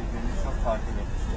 birbirine çok farklı yapışıyor.